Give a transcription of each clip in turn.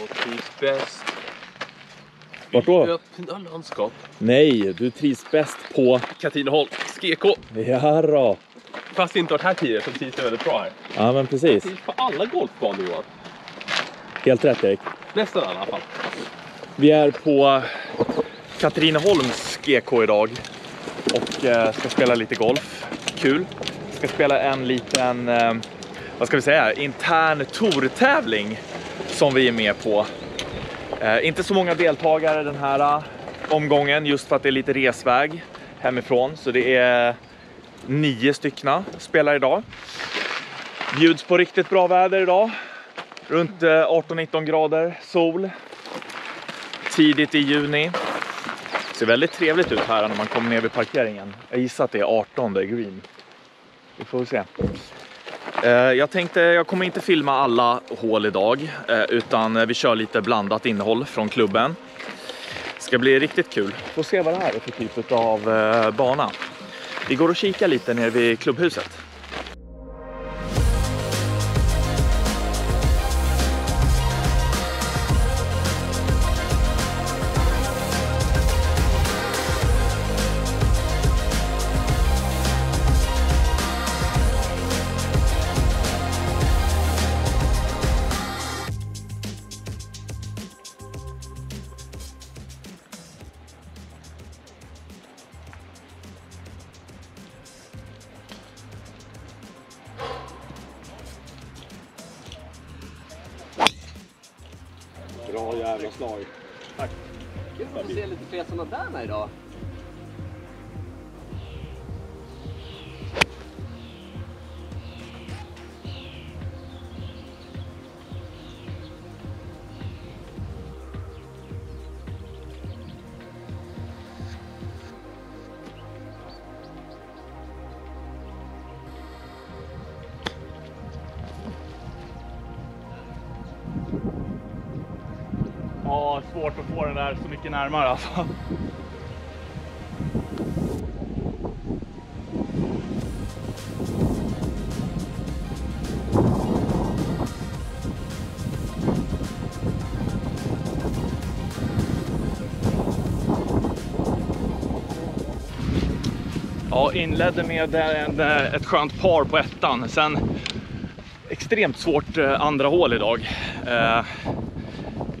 Jag trivs bäst Vart då? i öppna landskap. Nej, du trivs bäst på... Katrineholm, GK. Ja då. Fast inte varit här tidigare så trivs jag väldigt bra här. Ja, men precis. Trivs på alla golfbanor Johan. Helt rätt Erik. Nästan i alla fall. Vi är på Katrineholms GK idag och eh, ska spela lite golf. Kul. Ska spela en liten, eh, vad ska vi säga, intern tourtävling som vi är med på. Eh, inte så många deltagare den här eh, omgången just för att det är lite resväg hemifrån. Så det är nio styckna spelar idag. Bjuds på riktigt bra väder idag. Runt eh, 18-19 grader, sol tidigt i juni. Ser väldigt trevligt ut här när man kommer ner vid parkeringen. Jag gissar att det är 18 green. Vi får se. Eh, jag tänkte, jag kommer inte filma alla hål idag, eh, utan vi kör lite blandat innehåll från klubben. Det Ska bli riktigt kul. Får se vad det här är för typ av eh, bana. Vi går och kikar lite ner vid klubbhuset. Kul att se lite fler sådana där idag. Svårt att få den där så mycket närmare alltså. Ja, inledde med en, ett skönt par på ettan. Sen extremt svårt eh, andra hål idag. Eh,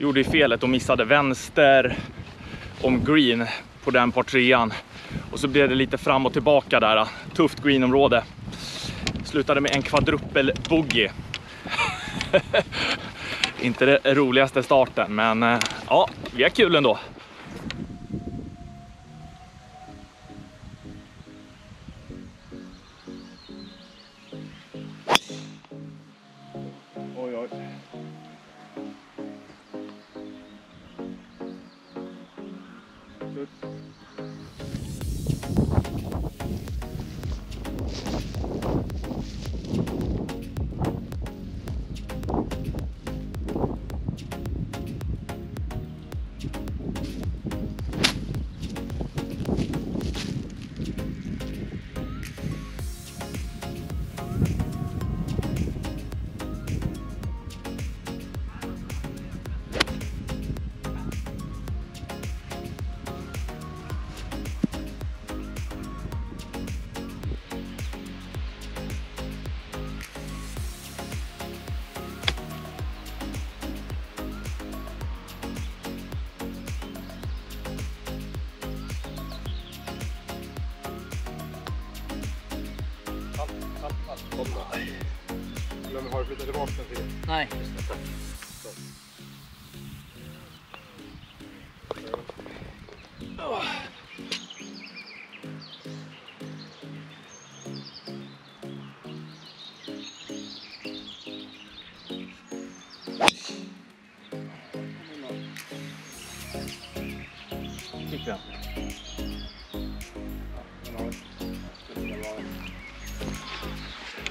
gjorde ju felet och missade vänster om green på den par trean. Och så blev det lite fram och tillbaka där. Tufft greenområde. Slutade med en kvadruppel bogey. Inte det roligaste starten, men eh, ja, vi har kul ändå. Oj, oj. Fick den.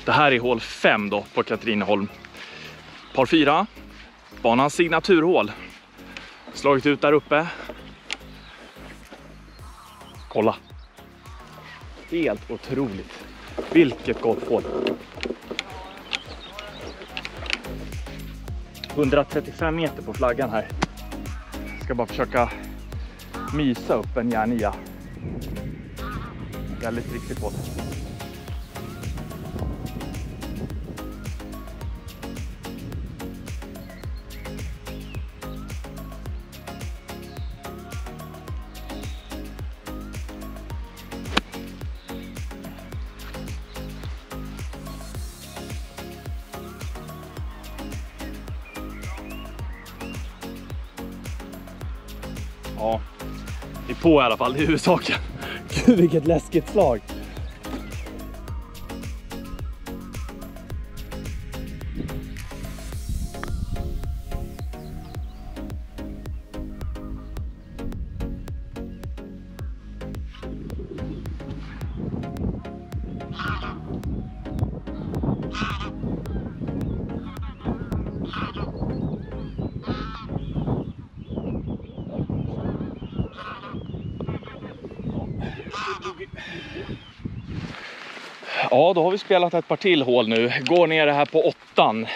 Det här är hål 5 då på Katrineholm. Par 4. Banans signaturhål. Slagit ut där uppe. Kolla. Helt otroligt. Vilket golfhål. 135 meter på flaggan här. Ska bara försöka mysa upp en järnia. Väldigt riktigt på det. Det är på i alla fall, det är huvudsaken. Gud vilket läskigt slag. Spelat ett par till hål nu. Går ner det här på åttan.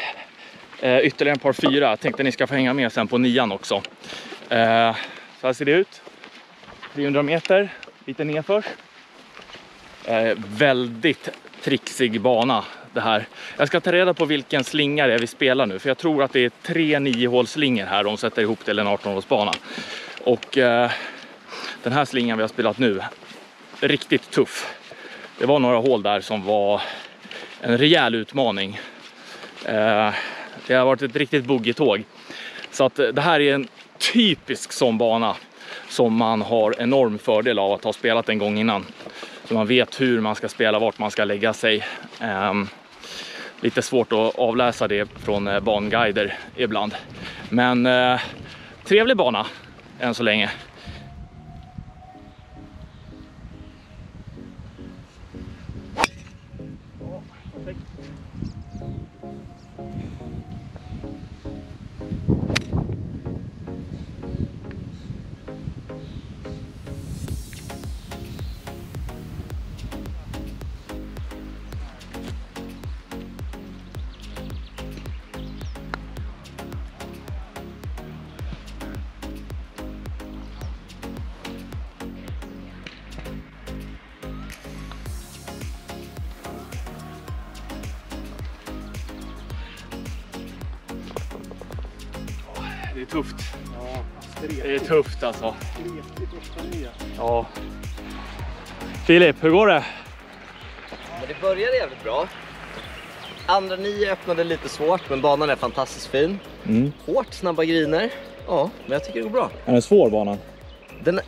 Eh, ytterligare en par fyra. Tänkte ni ska få hänga med sen på nian också. Eh, så här ser det ut. 300 meter, lite nedför. Eh, väldigt trixig bana det här. Jag ska ta reda på vilken slinga det är vi spelar nu. För jag tror att det är tre niohålsslingor här. De sätter ihop till en 18-hålsbana. Och eh, den här slingan vi har spelat nu, riktigt tuff. Det var några hål där som var en rejäl utmaning. Eh, det har varit ett riktigt boogie-tåg. Så att eh, det här är en typisk sån bana som man har enorm fördel av att ha spelat en gång innan. Så man vet hur man ska spela, vart man ska lägga sig. Ehm, lite svårt att avläsa det från eh, banguider ibland. Men trevlig bana än så länge. Tufft. Ja, Det är tufft alltså. Ja. Filip, hur går det? Men det började jävligt bra. Andra nio öppnade lite svårt, men banan är fantastiskt fin. Mm. Hårt, snabba griner. Ja, men jag tycker det går bra. Är den svår banan? Den är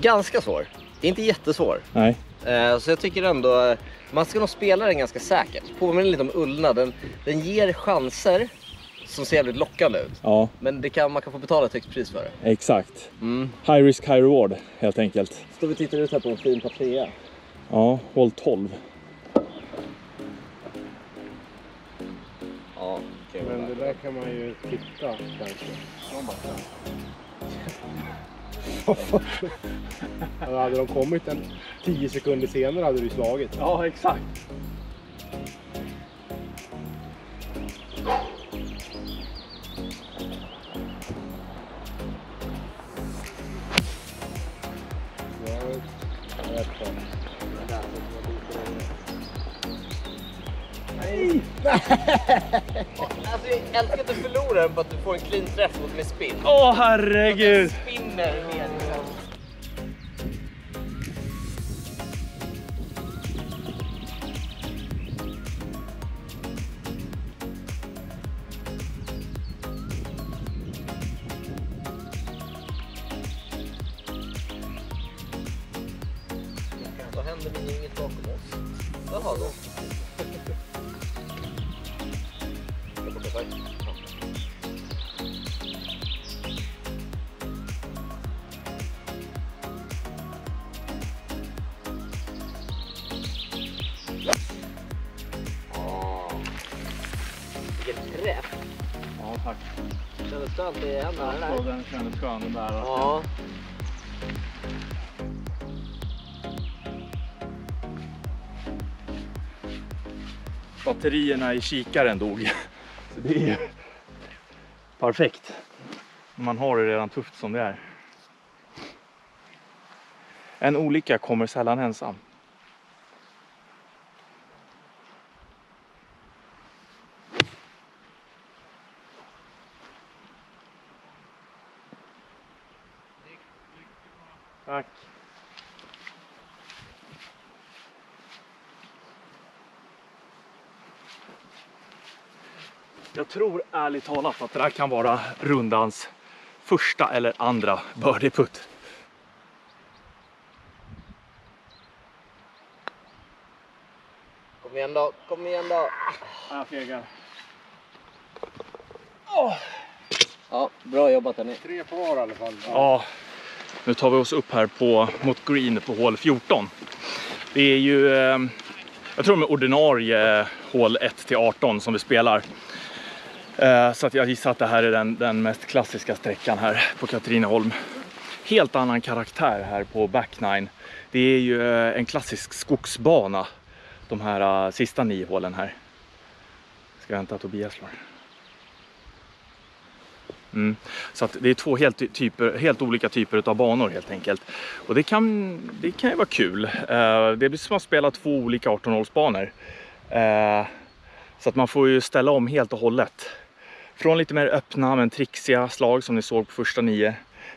ganska svår. Inte jättesvår. Nej. Eh, Så jag tycker ändå, eh, man ska nog spela den ganska säkert. Påminner lite om Ullna, den, den ger chanser som ser jävligt lockande ut. Ja, Men det kan, man kan få betala ett högt pris för det. exakt. Mm. High risk, high reward helt enkelt. Står vi och tittar ut här på en fin patria. Ja, håll 12. Ja, okej. Men det där kan man ju titta kanske. Alltså, hade de kommit en 10 sekunder senare hade du slagit. Ja, exakt. Clean träff mot med spinn. Åh herregud! Spinner med. Vad händer med gänget bakom oss? Jaha, då. Ska i händerna där. den kändes skön den där. Ja. Batterierna i kikaren dog. Så det är ju perfekt. Man har det redan tufft som det är. En olycka kommer sällan ensam. Tack. Jag tror ärligt talat att det där kan vara rundans första eller andra birdieputt. Kom igen då, kom igen då. Jag fegar. Ja, bra jobbat hörni. Tre par i alla fall. Ja, nu tar vi oss upp här på, mot green på hål 14. Det är ju, eh, jag tror de är ordinarie hål 1 till 18 som vi spelar. Eh, så att jag gissar att det här är den, den mest klassiska sträckan här på Katrineholm. Helt annan karaktär här på back nine. Det är ju eh, en klassisk skogsbana de här eh, sista nio hålen här. Ska vänta att Tobias slår. Mm. Så att det är två helt, typer, helt olika typer av banor helt enkelt. Och det kan, det kan ju vara kul. Det blir som att spela två olika 18-hålsbanor. Så att man får ju ställa om helt och hållet. Från lite mer öppna men trixiga slag som ni såg på första nio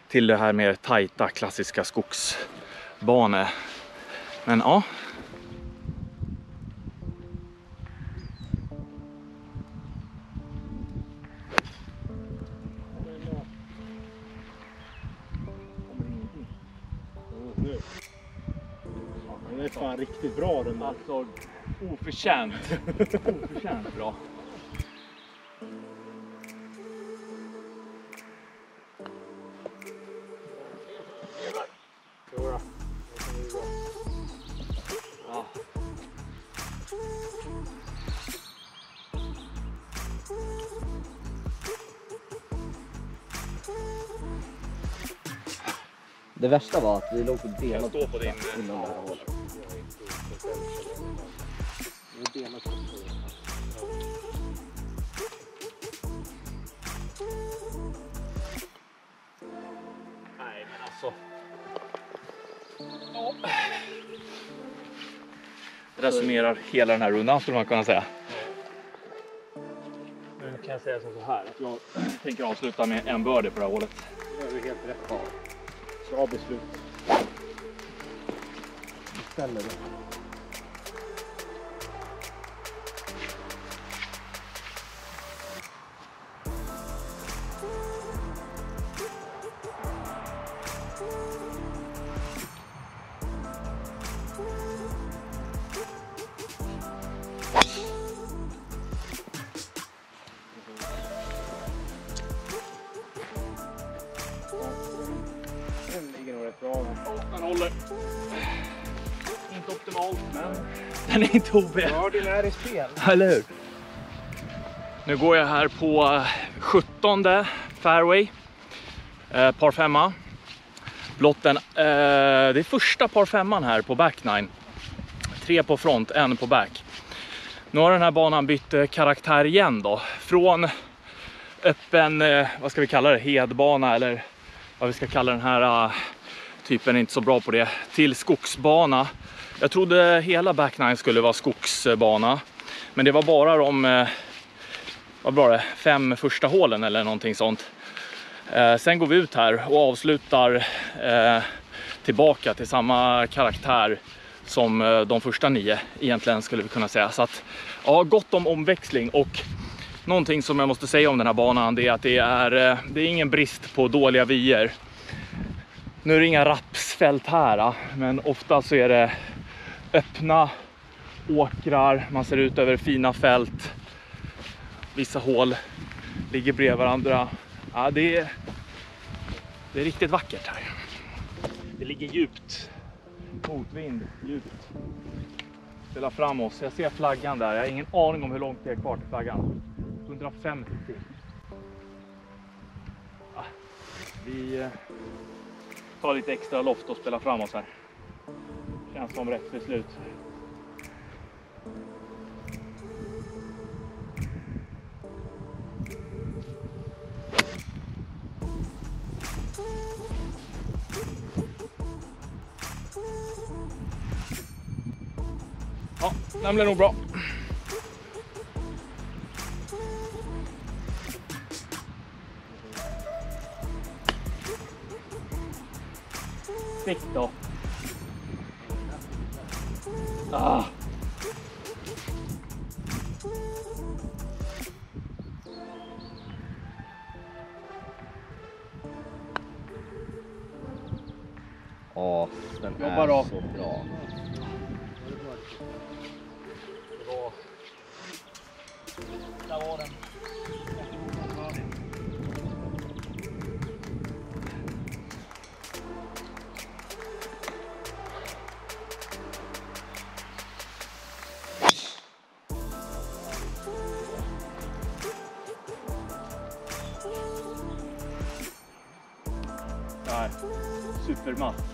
till det här mer tajta klassiska skogsbane. Men ja, den är fan riktigt bra den där. alltså oförtjänt. oförtjänt bra. Värsta var att vi låg på Jag delat står på din. innan det här hålet. Nej men alltså. Det där summerar hela den här rundan skulle man kunna säga. Nu kan jag säga som så här att jag tänker avsluta med en birdie på det här hålet. Det är helt rätt. Bra beslut. Ställer det. Den är inte OB. Birdien är i spel. Eller hur? Nu går jag här på 17 fairway. Eh, par femma. Blotten. Eh, det är första par femman här på back nine. Tre på front, en på back. Nu har den här banan bytt eh, karaktär igen då. Från öppen, eh, vad ska vi kalla det, hedbana eller vad vi ska kalla den här eh, typen, är inte så bra på det, till skogsbana. Jag trodde hela back nine skulle vara skogsbana. Men det var bara de eh, vad var det, fem första hålen eller någonting sånt. Eh, sen går vi ut här och avslutar eh, tillbaka till samma karaktär som de första nio egentligen skulle vi kunna säga. Så att ja, gott om omväxling och någonting som jag måste säga om den här banan det är att det är, det är ingen brist på dåliga vyer. Nu är det inga rapsfält här, men ofta så är det öppna åkrar, man ser ut över fina fält. Vissa hål ligger bredvid varandra. Ja, det, är, det är riktigt vackert här. Det ligger djupt. Motvind, djupt. Ställa fram oss. Jag ser flaggan där. Jag har ingen aning om hur långt det är kvar till flaggan. 150. Ja, ah, vi eh, tar lite extra loft och spelar fram oss här känns som rätt beslut. Ja, den blir nog bra. Den Jobba är då. så bra. Där var den. Där. Supermatt.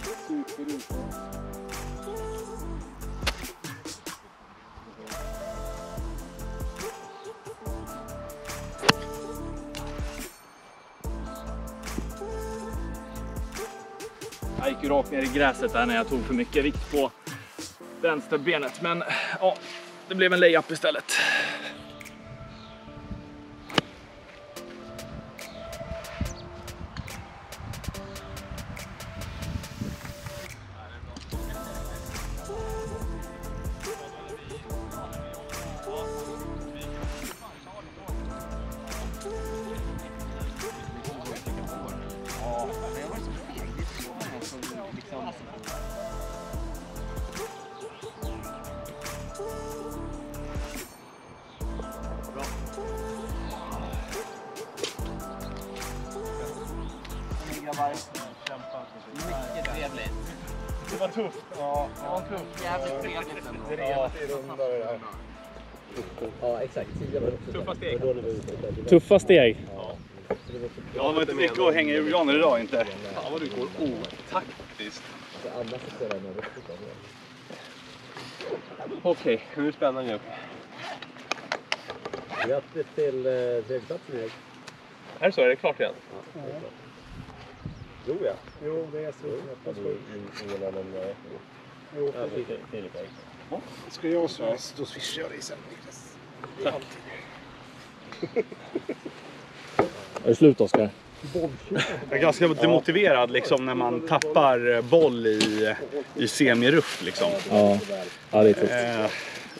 Jag gick ju rakt ner i gräset där när jag tog för mycket vikt på vänsterbenet. Men ja, det blev en layup istället. Mycket trevligt. Det var tufft. Ja, det var tufft. Jävligt trevligt ändå. Ja. Ja, exakt. Tio. Tuffa steg. Tuffa steg. Ja, det var inte mycket att hänga i julgranen idag inte. Fan vad du går otaktiskt. Okej, hur är spännande nu? Grattis till eh, tredjeplatsen Erik. Är det så? Är det klart igen? Tror jag. Jo, det är så. Ingen annan. eh, Jo, Filip. Ska jag så? Då swishar jag dig sen Niklas. Är det slut Oskar? Jag är ganska demotiverad liksom när man tappar eh, boll i, i semiruff liksom. Ja, ja det är tufft.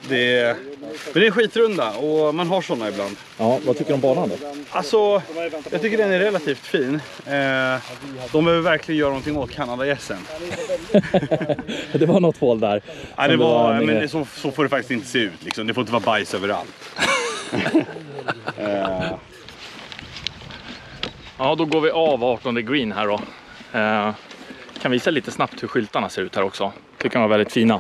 Det är, men det är en skitrunda och man har sådana ibland. Ja, vad tycker du om banan då? Alltså, jag tycker den är relativt fin. Eh, de behöver verkligen göra någonting åt Kanadagässen. det var något hål där. Ja, det var, en, men det, så, så får det faktiskt inte se ut. Liksom. Det får inte vara bajs överallt. eh, Ja, då går vi av 18 green här då. Eh, kan visa lite snabbt hur skyltarna ser ut här också. Tycker de var väldigt fina.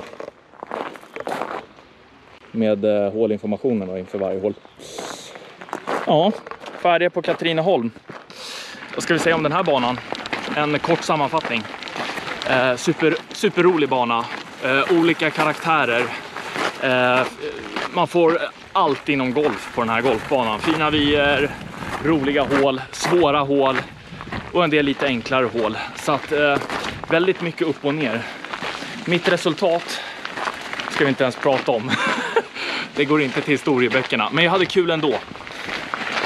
Med eh, hålinformationen då inför varje hål. Ja, färdiga på Katrineholm. Vad ska vi säga om den här banan? En kort sammanfattning. Eh, super, superrolig bana. Eh, olika karaktärer. Eh, man får allt inom golf på den här golfbanan. Fina vyer, roliga hål, svåra hål och en del lite enklare hål. Så att eh, väldigt mycket upp och ner. Mitt resultat ska vi inte ens prata om. Det går inte till historieböckerna, men jag hade kul ändå.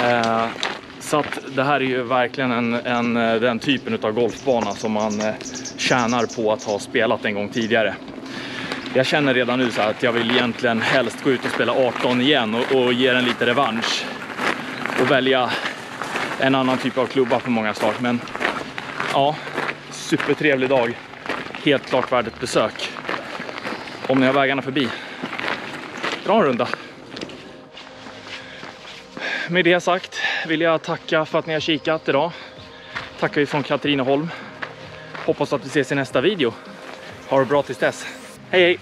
Eh, så att det här är ju verkligen en, en, eh, den typen av golfbana som man eh, tjänar på att ha spelat en gång tidigare. Jag känner redan nu så att jag vill egentligen helst gå ut och spela 18 igen och, och ge den lite revansch. Och välja en annan typ av klubba på många slag. Men ja, supertrevlig dag. Helt klart värd ett besök. Om ni har vägarna förbi, dra en runda. Med det sagt vill jag tacka för att ni har kikat idag. Tackar vi från Katrineholm. Hoppas att vi ses i nästa video. Ha det bra tills dess. Hej hej!